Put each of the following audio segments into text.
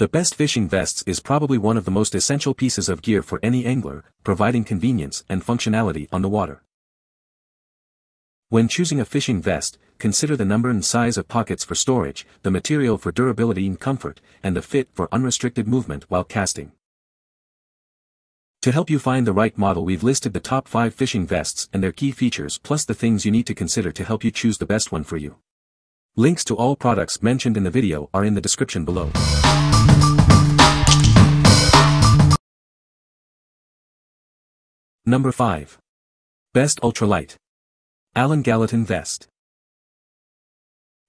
The best fishing vests is probably one of the most essential pieces of gear for any angler, providing convenience and functionality on the water. When choosing a fishing vest, consider the number and size of pockets for storage, the material for durability and comfort, and the fit for unrestricted movement while casting. To help you find the right model we've listed the top 5 fishing vests and their key features plus the things you need to consider to help you choose the best one for you. Links to all products mentioned in the video are in the description below. Number 5. Best Ultralight. Allen Gallatin Vest.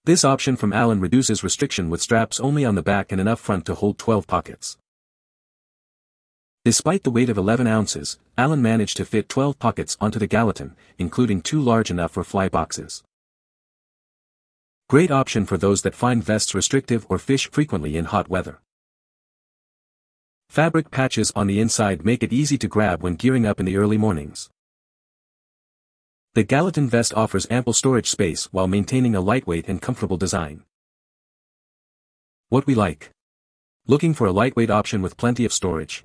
This option from Allen reduces restriction with straps only on the back and enough front to hold 12 pockets. Despite the weight of 11 ounces, Allen managed to fit 12 pockets onto the Gallatin, including two large enough for fly boxes. Great option for those that find vests restrictive or fish frequently in hot weather. Fabric patches on the inside make it easy to grab when gearing up in the early mornings. The Gallatin vest offers ample storage space while maintaining a lightweight and comfortable design. What we like. Looking for a lightweight option with plenty of storage.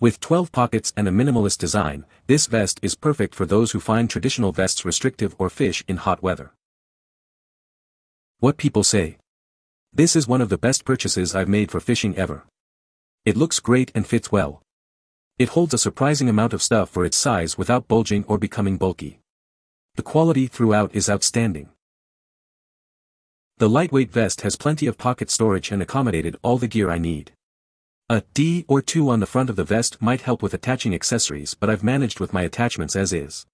With 12 pockets and a minimalist design, this vest is perfect for those who find traditional vests restrictive or fish in hot weather. What people say. This is one of the best purchases I've made for fishing ever. It looks great and fits well. It holds a surprising amount of stuff for its size without bulging or becoming bulky. The quality throughout is outstanding. The lightweight vest has plenty of pocket storage and accommodated all the gear I need. A D or 2 on the front of the vest might help with attaching accessories but I've managed with my attachments as is.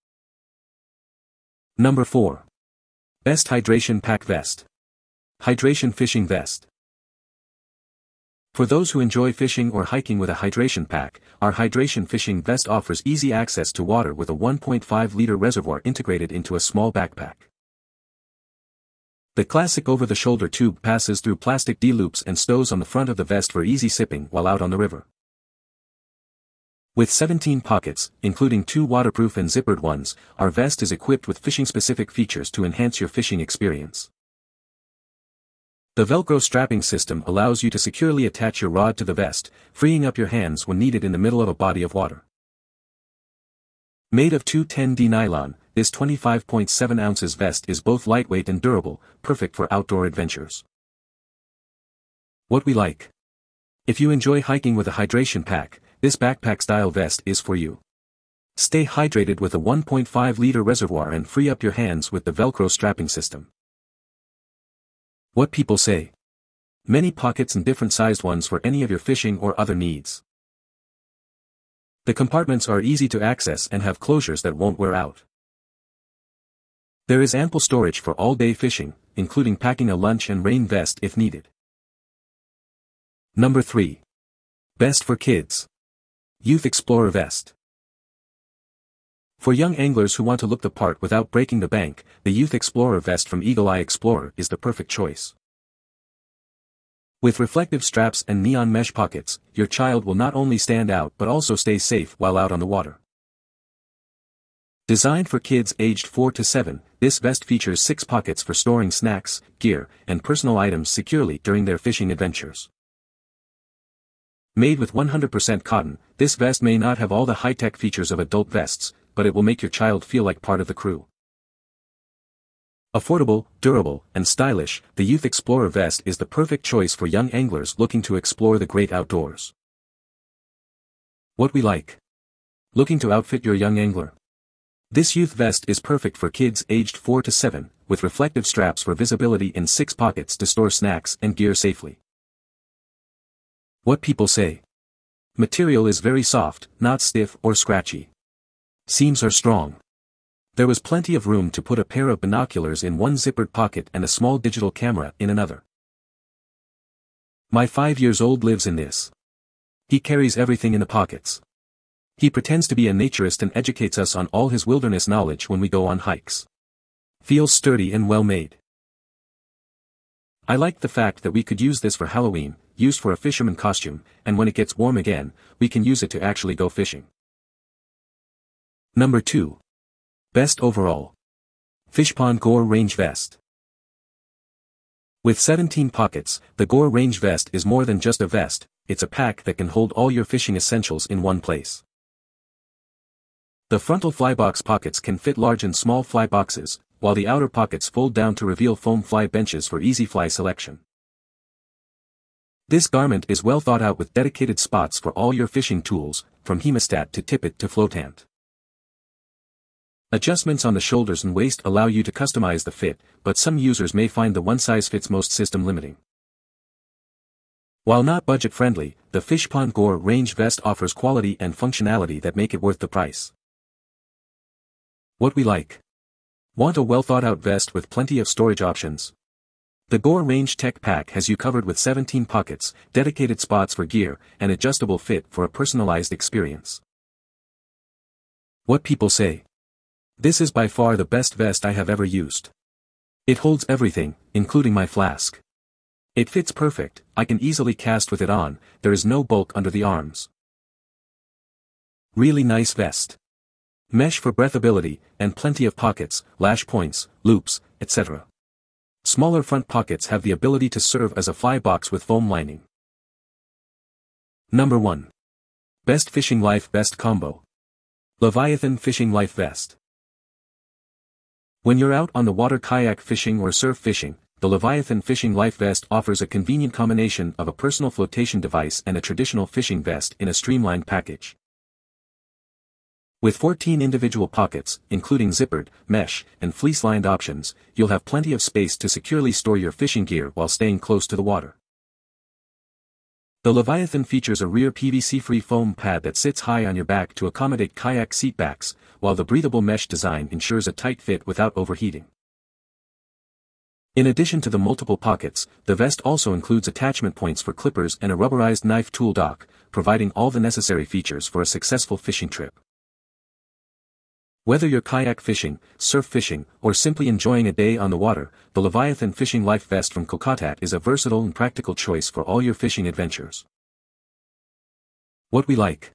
Number 4. Best Hydration Pack Vest. Hydration Fishing Vest. For those who enjoy fishing or hiking with a hydration pack, our hydration fishing vest offers easy access to water with a 1.5-liter reservoir integrated into a small backpack. The classic over-the-shoulder tube passes through plastic D-loops and stows on the front of the vest for easy sipping while out on the river. With 17 pockets, including two waterproof and zippered ones, our vest is equipped with fishing-specific features to enhance your fishing experience. The Velcro strapping system allows you to securely attach your rod to the vest, freeing up your hands when needed in the middle of a body of water. Made of 210D nylon, this 25.7 ounces vest is both lightweight and durable, perfect for outdoor adventures. What we like. If you enjoy hiking with a hydration pack, this backpack-style vest is for you. Stay hydrated with a 1.5-liter reservoir and free up your hands with the Velcro strapping system. What people say. Many pockets and different sized ones for any of your fishing or other needs. The compartments are easy to access and have closures that won't wear out. There is ample storage for all-day fishing, including packing a lunch and rain vest if needed. Number 3. Best for Kids. Youth Explorer Vest. For young anglers who want to look the part without breaking the bank, the Youth Explorer vest from Eagle Eye Explorer is the perfect choice. With reflective straps and neon mesh pockets, your child will not only stand out but also stay safe while out on the water. Designed for kids aged 4 to 7, this vest features six pockets for storing snacks, gear, and personal items securely during their fishing adventures. Made with 100% cotton, this vest may not have all the high-tech features of adult vests, but it will make your child feel like part of the crew. Affordable, durable, and stylish, the Youth Explorer vest is the perfect choice for young anglers looking to explore the great outdoors. What we like. Looking to outfit your young angler. This youth vest is perfect for kids aged 4 to 7, with reflective straps for visibility in 6 pockets to store snacks and gear safely. What people say. Material is very soft, not stiff or scratchy. Seams are strong. There was plenty of room to put a pair of binoculars in one zippered pocket and a small digital camera in another. My five years old lives in this. He carries everything in the pockets. He pretends to be a naturist and educates us on all his wilderness knowledge when we go on hikes. Feels sturdy and well made. I like the fact that we could use this for Halloween, used for a fisherman costume, and when it gets warm again, we can use it to actually go fishing. Number 2. Best Overall. Fishpond Gore Range Vest. With 17 pockets, the Gore Range Vest is more than just a vest, it's a pack that can hold all your fishing essentials in one place. The frontal flybox pockets can fit large and small fly boxes, while the outer pockets fold down to reveal foam fly benches for easy fly selection. This garment is well thought out with dedicated spots for all your fishing tools, from hemostat to tippet to floatant. Adjustments on the shoulders and waist allow you to customize the fit, but some users may find the one-size-fits-most system limiting. While not budget-friendly, the Fishpond Gore range vest offers quality and functionality that make it worth the price. What we like. Want a well-thought-out vest with plenty of storage options? The Gore Range Tech Pack has you covered with 17 pockets, dedicated spots for gear, and adjustable fit for a personalized experience. What people say. This is by far the best vest I have ever used. It holds everything, including my flask. It fits perfect, I can easily cast with it on, there is no bulk under the arms. Really nice vest. Mesh for breathability, and plenty of pockets, lash points, loops, etc. Smaller front pockets have the ability to serve as a fly box with foam lining. Number 1. Best Fishing Life Vest Combo. Leviathan Fishing Life Vest. When you're out on the water kayak fishing or surf fishing, the Leviathan Fishing Life Vest offers a convenient combination of a personal flotation device and a traditional fishing vest in a streamlined package. With 14 individual pockets, including zippered, mesh, and fleece-lined options, you'll have plenty of space to securely store your fishing gear while staying close to the water. The Leviathan features a rear PVC-free foam pad that sits high on your back to accommodate kayak seatbacks, while the breathable mesh design ensures a tight fit without overheating. In addition to the multiple pockets, the vest also includes attachment points for clippers and a rubberized knife tool dock, providing all the necessary features for a successful fishing trip. Whether you're kayak fishing, surf fishing, or simply enjoying a day on the water, the Leviathan Fishing Life Vest from Kokatat is a versatile and practical choice for all your fishing adventures. What we like.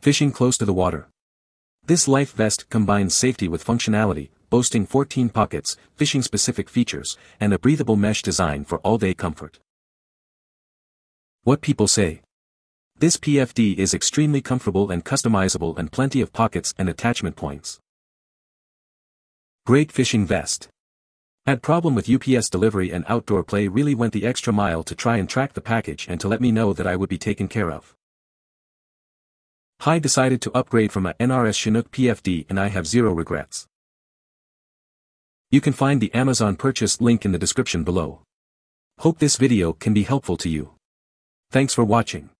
Fishing close to the water. This life vest combines safety with functionality, boasting 14 pockets, fishing-specific features, and a breathable mesh design for all-day comfort. What people say. This PFD is extremely comfortable and customizable and plenty of pockets and attachment points. Great fishing vest. Had problem with UPS delivery and outdoor play really went the extra mile to try and track the package and to let me know that I would be taken care of. Hi decided to upgrade from a NRS Chinook PFD and I have zero regrets. You can find the Amazon purchase link in the description below. Hope this video can be helpful to you. Thanks for watching.